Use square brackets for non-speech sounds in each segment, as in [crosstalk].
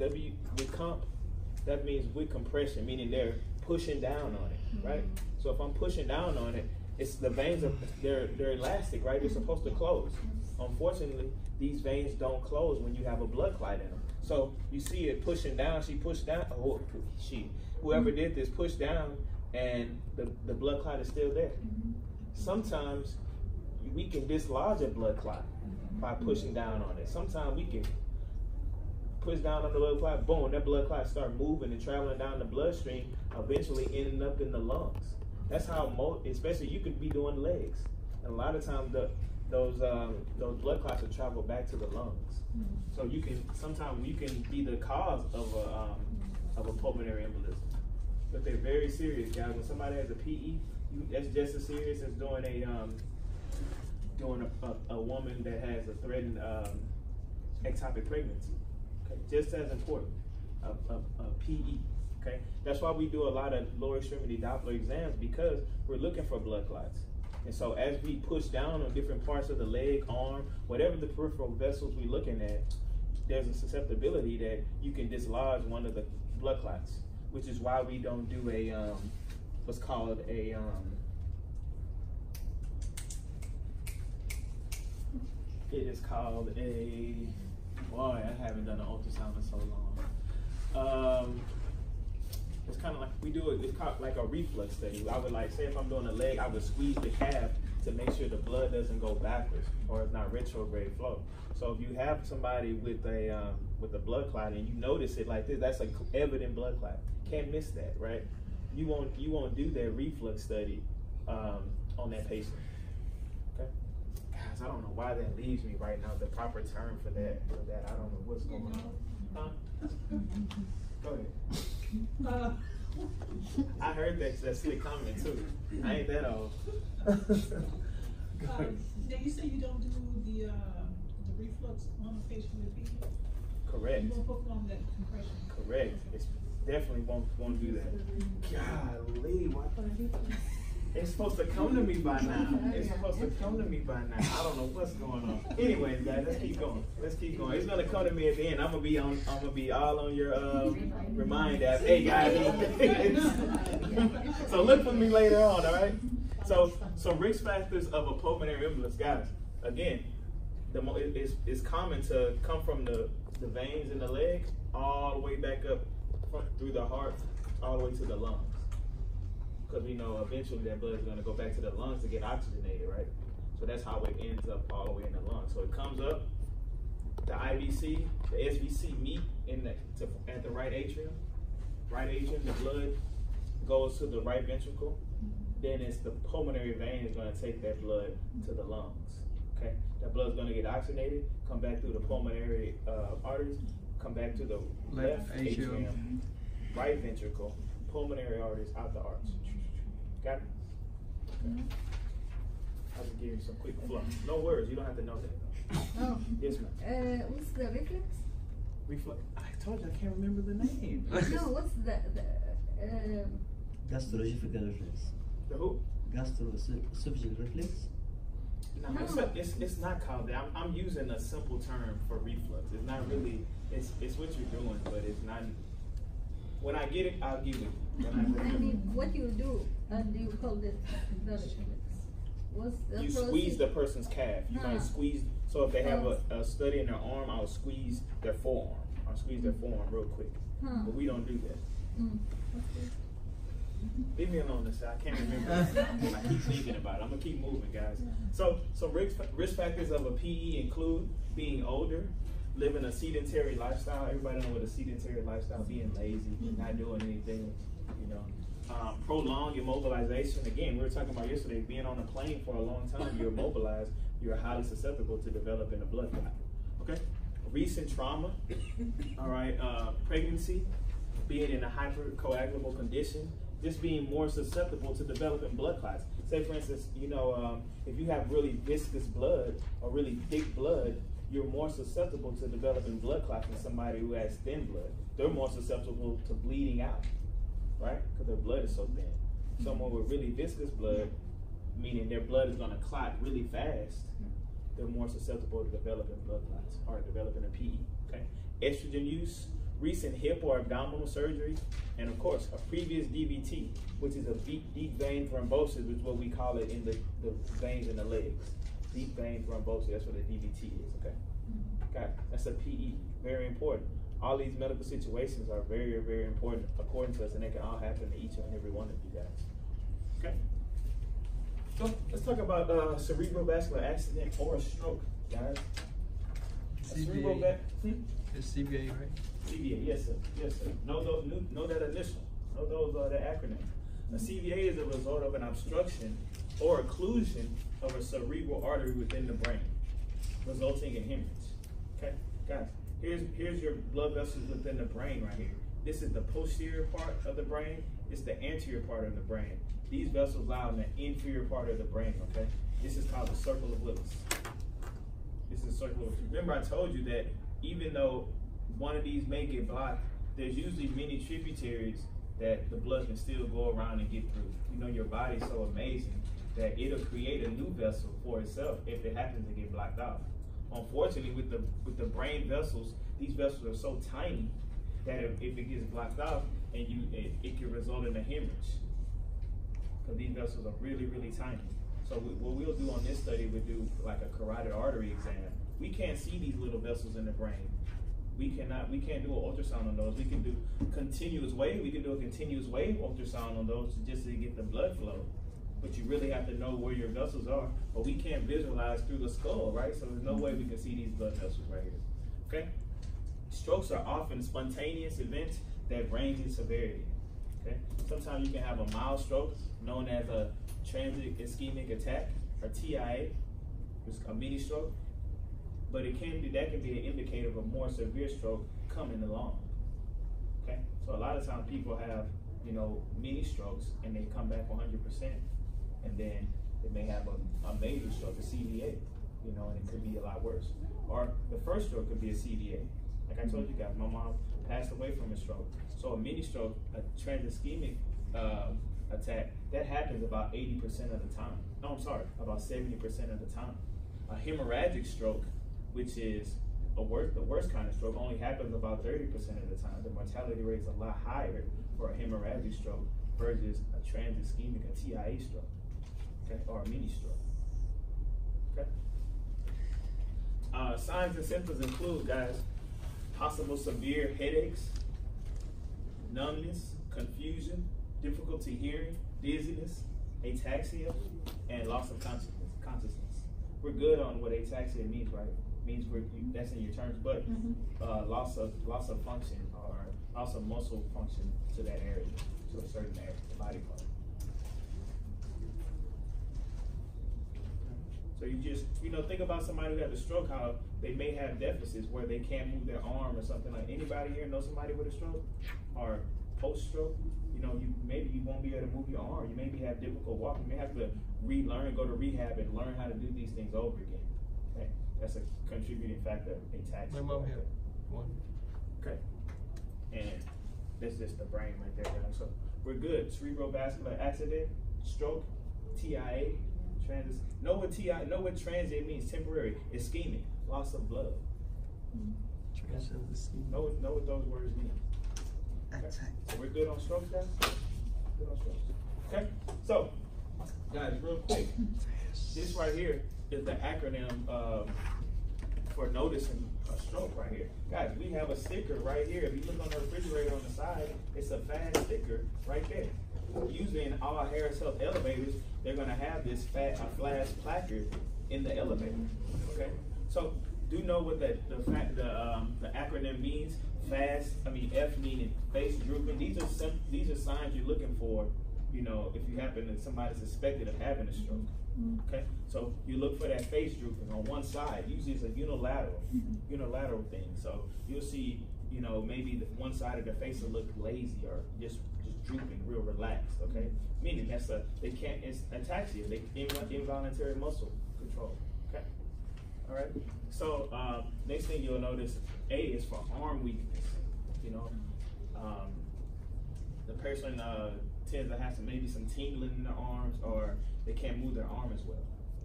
W with comp, that means with compression, meaning they're pushing down on it, right? Mm-hmm. So if I'm pushing down on it, it's the veins are they're they're elastic, right? They're supposed to close. Mm-hmm. Unfortunately, these veins don't close when you have a blood clot in them. So you see it pushing down. She pushed down. Oh, she whoever did this pushed down, and the the blood clot is still there. Mm-hmm. Sometimes we can dislodge a blood clot by pushing down on it. Sometimes we can push down on the blood clot, boom, that blood clot start moving and traveling down the bloodstream, eventually ending up in the lungs. That's how most, especially you could be doing legs. And a lot of times the those um, those blood clots will travel back to the lungs. So you can sometimes you can be the cause of a um, of a pulmonary embolism. But they're very serious, guys. When somebody has a PE, you, that's just as serious as doing a um, doing a, a, a woman that has a threatened um, ectopic pregnancy. Okay, just as important, a, a PE. Okay, that's why we do a lot of lower extremity Doppler exams because we're looking for blood clots. And so as we push down on different parts of the leg, arm, whatever the peripheral vessels we're looking at, there's a susceptibility that you can dislodge one of the blood clots, which is why we don't do a um, what's called a um, it is called a boy I haven't done an ultrasound in so long. Um, it's kind of like we do it. It's like a reflux study. I would like say if I'm doing a leg, I would squeeze the calf to make sure the blood doesn't go backwards or it's not retrograde flow. So if you have somebody with a um, with a blood clot and you notice it like this, that's an evident blood clot. Can't miss that, right? You won't you won't do that reflux study um, on that patient. Okay, guys, I don't know why that leaves me right now. The proper term for that for that I don't know what's going on. Huh? Go ahead. Uh, [laughs] I heard that that slick comment too. I ain't that old. [laughs] uh, now you say you don't do the uh, the reflux on a patient with PE. Correct. You won't put on that compression. Correct. It's definitely won't won't do that. Golly, why? It's supposed to come to me by now. It's supposed to come to me by now. I don't know what's going on. Anyways, guys, let's keep going. Let's keep going. It's gonna come to me at the end. I'm gonna be on. I'm gonna be all on your uh, remind app. Hey guys. [laughs] so look for me later on. All right. So so risk factors of a pulmonary embolus, guys. Again, the it's, it's common to come from the the veins in the leg all the way back up through the heart, all the way to the lungs because we know eventually that blood is going to go back to the lungs to get oxygenated, right? So that's how it ends up all the way in the lungs. So it comes up, the IVC, the SVC meet in the to, at the right atrium. Right atrium, the blood goes to the right ventricle. Then it's the pulmonary vein is going to take that blood to the lungs. Okay, that blood is going to get oxygenated, come back through the pulmonary uh, arteries, come back to the left, left atrium, atrium, right ventricle, pulmonary arteries out the arch. Got it? Okay. I'll just give you some quick fluff. No words. You don't have to know that. Oh. Yes, ma'am. Uh, what's the reflex? Reflex. I told you I can't remember the name. [laughs] no, what's the, the um, Gastroesophageal reflex. The who? Gastroesophageal reflex. No, no. It's, a, it's, it's not called that. I'm, I'm using a simple term for reflux. It's not really, it's, it's what you're doing, but it's not, when I get it, I'll give it. I, I mean, what you do, and you call it the What's the you squeeze the person's calf. You might squeeze. So if they have a, a, study in their arm, I'll squeeze their forearm. I'll squeeze their forearm real quick. Huh. But we don't do that. Mm. Leave me alone this. I can't remember. [laughs] I keep thinking about it. I'm gonna keep moving, guys. So, so risk, risk factors of a PE include being older, living a sedentary lifestyle. Everybody know what a sedentary lifestyle, being lazy, not doing anything, you know. Um, your mobilization Again, we were talking about yesterday, being on a plane for a long time, you're mobilized, you're highly susceptible to developing a blood clot. Okay? Recent trauma, all right, uh, pregnancy, being in a hypercoagulable condition, just being more susceptible to developing blood clots. Say, for instance, you know, um, if you have really viscous blood or really thick blood, you're more susceptible to developing blood clots than somebody who has thin blood. They're more susceptible to bleeding out, right? Because their blood is so thin. Someone mm-hmm. with really viscous blood, meaning their blood is going to clot really fast, mm-hmm. they're more susceptible to developing blood clots or developing a PE. Okay, estrogen use, recent hip or abdominal surgery, and of course, a previous DVT, which is a deep, deep vein thrombosis, which is what we call it in the, the veins in the legs. Deep vein thrombosis, that's what a DVT is, okay? Mm-hmm. Okay, that's a PE, very important. All these medical situations are very, very important according to us, and they can all happen to each and every one of you guys. Okay? So let's talk about uh, cerebral vascular accident or a stroke, guys. A cerebral CVA. va- hmm? It's CBA, right? CVA, yes, sir. Yes, sir. Know those, know, know that initial. Know those are the acronym. A CVA is a result of an obstruction or occlusion of a cerebral artery within the brain, resulting in hemorrhage. Okay, guys. Here's here's your blood vessels within the brain right here. This is the posterior part of the brain. It's the anterior part of the brain. These vessels lie in the inferior part of the brain. Okay. This is called the circle of Willis. This is circle of Remember, I told you that even though one of these may get blocked, there's usually many tributaries that the blood can still go around and get through. You know, your body's so amazing that it'll create a new vessel for itself if it happens to get blocked off. Unfortunately, with the with the brain vessels, these vessels are so tiny that if, if it gets blocked off and you it, it can result in a hemorrhage because these vessels are really really tiny. So we, what we'll do on this study, we'll do like a carotid artery exam. We can't see these little vessels in the brain. We cannot, we can't do an ultrasound on those. We can do continuous wave. We can do a continuous wave ultrasound on those just to get the blood flow. But you really have to know where your vessels are. But we can't visualize through the skull, right? So there's no way we can see these blood vessels right here. Okay? Strokes are often spontaneous events that range in severity. Okay? Sometimes you can have a mild stroke known as a transient ischemic attack or TIA, which is a mini stroke. But it can be that can be an indicator of a more severe stroke coming along. Okay? So a lot of times people have, you know, mini strokes and they come back 100%. And then it may have a, a major stroke, a CVA, you know, and it could be a lot worse. Or the first stroke could be a CVA. Like I told you guys, my mom passed away from a stroke. So a mini stroke, a transischemic uh, attack, that happens about 80% of the time. No, I'm sorry, about 70% of the time. A hemorrhagic stroke, which is a worst, the worst kind of stroke, only happens about 30% of the time. The mortality rate is a lot higher for a hemorrhagic stroke versus a transischemic, a TIA stroke, okay, or a mini stroke. Okay. Uh, signs and symptoms include, guys, possible severe headaches, numbness, confusion, difficulty hearing, dizziness, ataxia, and loss of consciousness. Consciousness. We're good on what ataxia means, right? Means we're you, that's in your terms, but uh, loss of loss of function or loss of muscle function to that area, to a certain area, body part. So you just, you know, think about somebody who had a stroke, how they may have deficits where they can't move their arm or something like. Anybody here know somebody with a stroke or post-stroke? You know, you maybe you won't be able to move your arm. You maybe have difficult walking. You may have to relearn, go to rehab, and learn how to do these things over again. Okay, that's a contributing factor. Ataxia. My mom had one. Okay. And that's just the brain right there, guys. So we're good. Cerebrovascular accident, stroke, TIA, transit. Know what TI, know what transient means, temporary, ischemic, loss of blood. Know what, know what those words mean. Okay. So we're good on strokes, guys? Good on strokes. Okay, so, guys, real quick, this right here is the acronym, um, for noticing a stroke right here. Guys, we have a sticker right here. If you look on the refrigerator on the side, it's a fast sticker right there. Usually in all Harris Health elevators, they're gonna have this fat, a flash placard in the elevator, okay? So, do know what the, the fact, the, um, the acronym means. Fast, I mean, F meaning face drooping. These are some, these are signs you're looking for, you know, if you happen to, somebody suspected of having a stroke. Okay, so you look for that face drooping on one side. Usually it's a unilateral, unilateral thing. So you'll see, you know, maybe the one side of the face will look lazy or just drooping, real relaxed. Okay, meaning that's a they can't it's ataxia, they inv- involuntary muscle control. Okay, all right. So um, next thing you'll notice, A is for arm weakness. You know, um, the person uh, tends to have some maybe some tingling in their arms or they can't move their arm as well.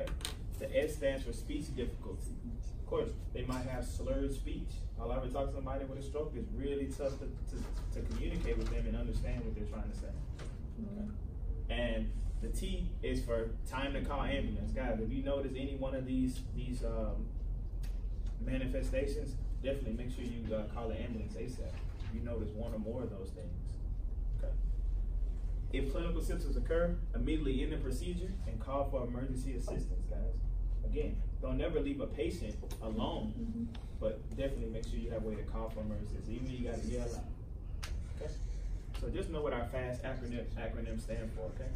Okay. The S stands for speech difficulty. Of course, they might have slurred speech. However, talk to somebody with a stroke is really tough to, to, to communicate with them and understand what they're trying to say. Okay. And the T is for time to call ambulance. Guys, if you notice any one of these these um, manifestations, definitely make sure you uh, call the ambulance ASAP. If you notice one or more of those things. If clinical symptoms occur, immediately end the procedure and call for emergency assistance, guys. Again, don't never leave a patient alone, but definitely make sure you have a way to call for emergency, even if you gotta yell out. Okay? So just know what our FAST acronym acronym stand for, okay?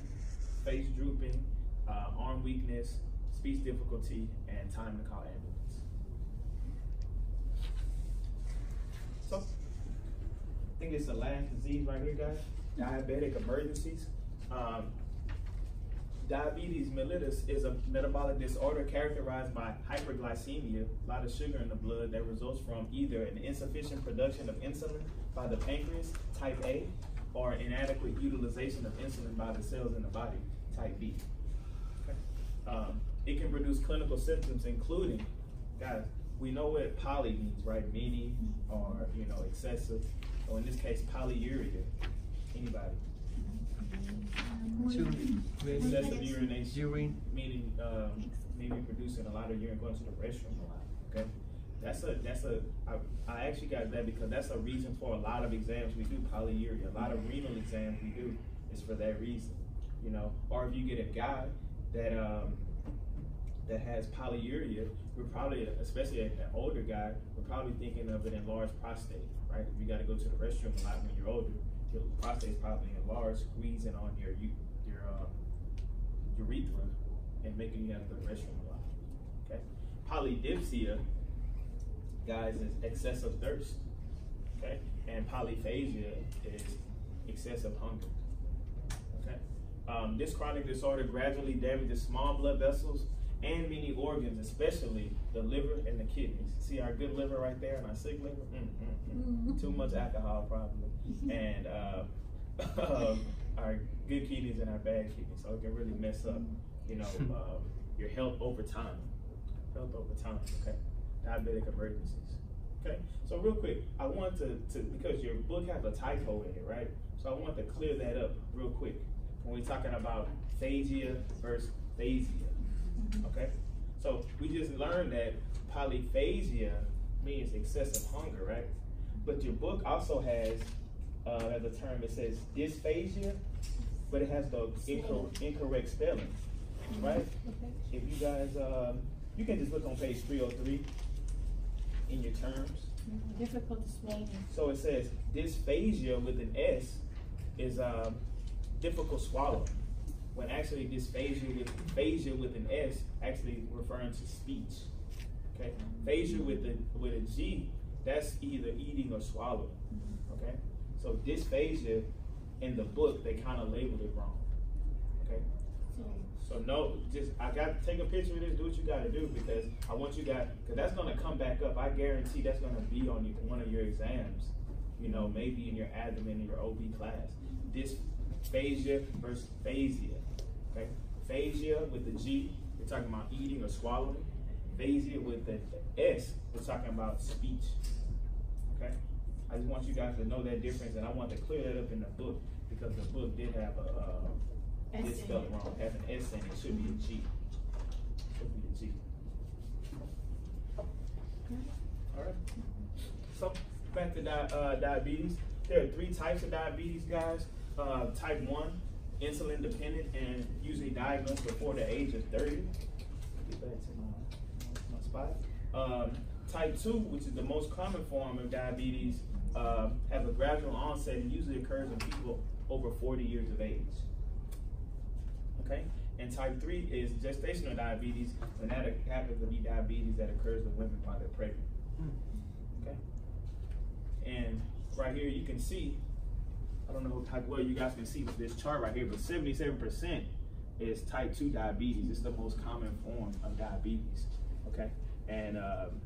Face drooping, uh, arm weakness, speech difficulty, and time to call ambulance. So, I think it's the last disease right here, guys. Diabetic emergencies. Um, diabetes mellitus is a metabolic disorder characterized by hyperglycemia, a lot of sugar in the blood that results from either an insufficient production of insulin by the pancreas, type A, or inadequate utilization of insulin by the cells in the body, type B. Okay. Um, it can produce clinical symptoms including, guys, we know what poly means, right? Many or, you know, excessive, or in this case, polyuria. Anybody? Two, Excessive urination. urine, Meaning, um, maybe producing a lot of urine, going to the restroom a lot, okay? That's a, that's a, I, I actually got that because that's a reason for a lot of exams we do, polyuria, a lot of renal exams we do is for that reason, you know? Or if you get a guy that, um, that has polyuria, we're probably, especially an older guy, we're probably thinking of an enlarged prostate, right? If you gotta go to the restroom a lot when you're older, your prostate's probably enlarged, squeezing on your, your, um, urethra and making you have the restroom a lot. Okay? Polydipsia, guys, is excessive thirst. Okay? And polyphagia is excessive hunger. Okay? Um, this chronic disorder gradually damages small blood vessels and many organs, especially the liver and the kidneys. See our good liver right there and our sick liver? Mm, mm, mm. Too much alcohol, probably. [laughs] And uh, [laughs] um, our good kidneys and our bad kidneys. So it can really mess up, you know, um, your health over time. Health over time, okay? Diabetic emergencies. Okay, so real quick, I want to, to because your book has a typo in it, right? So I want to clear that up real quick when we're talking about phagia versus phasia. Okay, so we just learned that polyphagia means excessive hunger, right? But your book also has uh, as a term it says dysphagia, but it has the incor- incorrect spelling, right? If you guys, um, you can just look on page 303 in your terms. Difficult to swallow. So it says dysphasia with an S is um, difficult swallowing. When actually dysphasia with phasia with an S actually referring to speech. Okay, phagia with a with a G, that's either eating or swallowing. Okay, so dysphagia in the book they kind of labeled it wrong. Okay, so no, just I got to take a picture of this. Do what you got to do because I want you guys because that's gonna come back up. I guarantee that's gonna be on one of your exams. You know, maybe in your abdomen in your OB class. Dysphagia versus phasia. Okay, phagia with the G, we're talking about eating or swallowing. Phasia with the S, we're talking about speech. Okay, I just want you guys to know that difference, and I want to clear that up in the book because the book did have a. Uh, spelled it. wrong. It has an S in it. It should be a G. Should be a G. All right. So back to di- uh, diabetes. There are three types of diabetes, guys. Uh, type one, insulin dependent, and usually diagnosed before the age of thirty. Get back to my, my spot. Um, type two, which is the most common form of diabetes, uh, have a gradual onset and usually occurs in people over forty years of age. Okay? And type 3 is gestational diabetes, and that happens to be diabetes that occurs in women while they're pregnant. Okay? And right here you can see, I don't know how well you guys can see this chart right here, but 77% is type 2 diabetes. It's the most common form of diabetes. Okay? And um,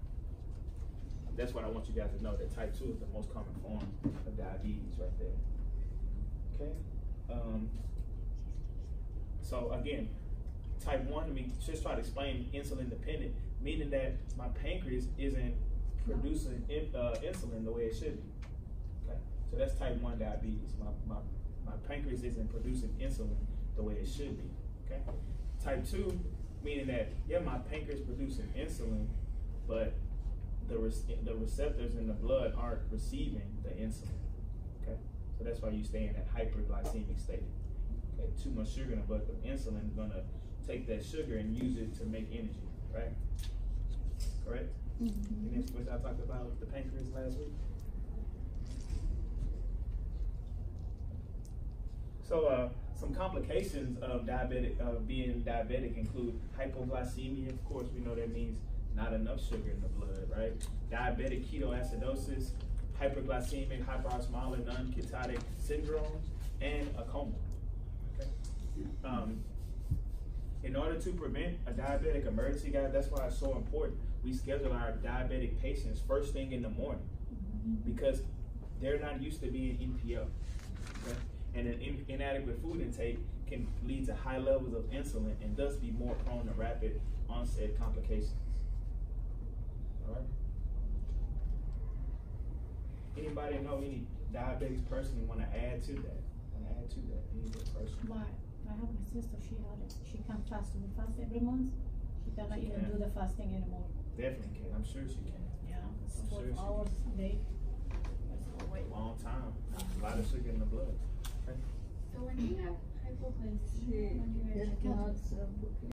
that's what I want you guys to know that type 2 is the most common form of diabetes right there. Okay? Um, so again, type one, let me just try to explain insulin dependent, meaning that my pancreas isn't producing in, uh, insulin the way it should be. So that's type one diabetes. My, my, my pancreas isn't producing insulin the way it should be. Okay, type two, meaning that yeah, my pancreas producing insulin, but the rec- the receptors in the blood aren't receiving the insulin. Okay, so that's why you stay in that hyperglycemic state. Okay, too much sugar in the blood, but insulin is gonna take that sugar and use it to make energy, right? Correct? Mm-hmm. And that's what I talked about the pancreas last week. So, uh, some complications of diabetic, of being diabetic include hypoglycemia. Of course, we know that means not enough sugar in the blood, right? Diabetic ketoacidosis, hyperglycemic, hyperosmolar, non-ketotic syndrome, and a coma. Okay. Um, in order to prevent a diabetic emergency, guys, that's why it's so important. We schedule our diabetic patients first thing in the morning because they're not used to being NPO. Okay? And an in- inadequate food intake can lead to high levels of insulin and thus be more prone to rapid onset complications. All right. Anybody know any diabetes person want to add to that? Want to add to that? Any other person? My, I have my sister, she had it, she can't fast, we fast every month. She cannot She even can. do the fasting anymore. Definitely can. I'm sure she can. Yeah, it's I'm sure twelve she- hours a day. That's way. Long time. A lot of sugar in the blood. Okay. So when you have hypoglycemia, She when you're did not, uh,